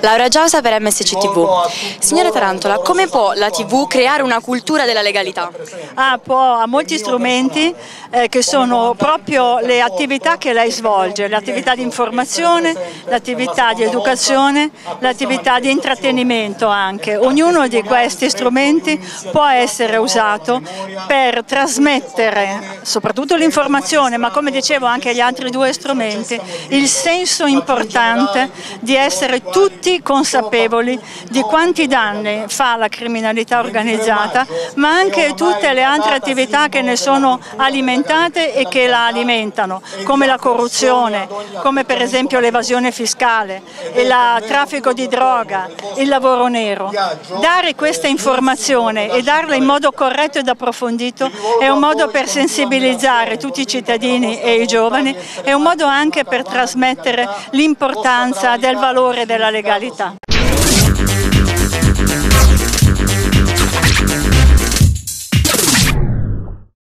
Laura Giosa per MSC TV. Signora Tarantola, come può la TV creare una cultura della legalità? Ah, può, ha molti strumenti eh, che sono proprio le attività che lei svolge, l'attività di informazione, l'attività di educazione, l'attività di intrattenimento anche. Ognuno di questi strumenti può essere usato per trasmettere soprattutto l'informazione, ma come dicevo anche gli altri due strumenti, il senso importante di essere tutti consapevoli di quanti danni fa la criminalità organizzata, ma anche tutte le altre attività che ne sono alimentate e che la alimentano, come la corruzione, come per esempio l'evasione fiscale, il traffico di droga, il lavoro nero. Dare questa informazione e darla in modo corretto ed approfondito è un modo per sensibilizzare tutti i cittadini e i giovani, è un modo anche per trasmettere l'importanza del valore della legalità. legalitar.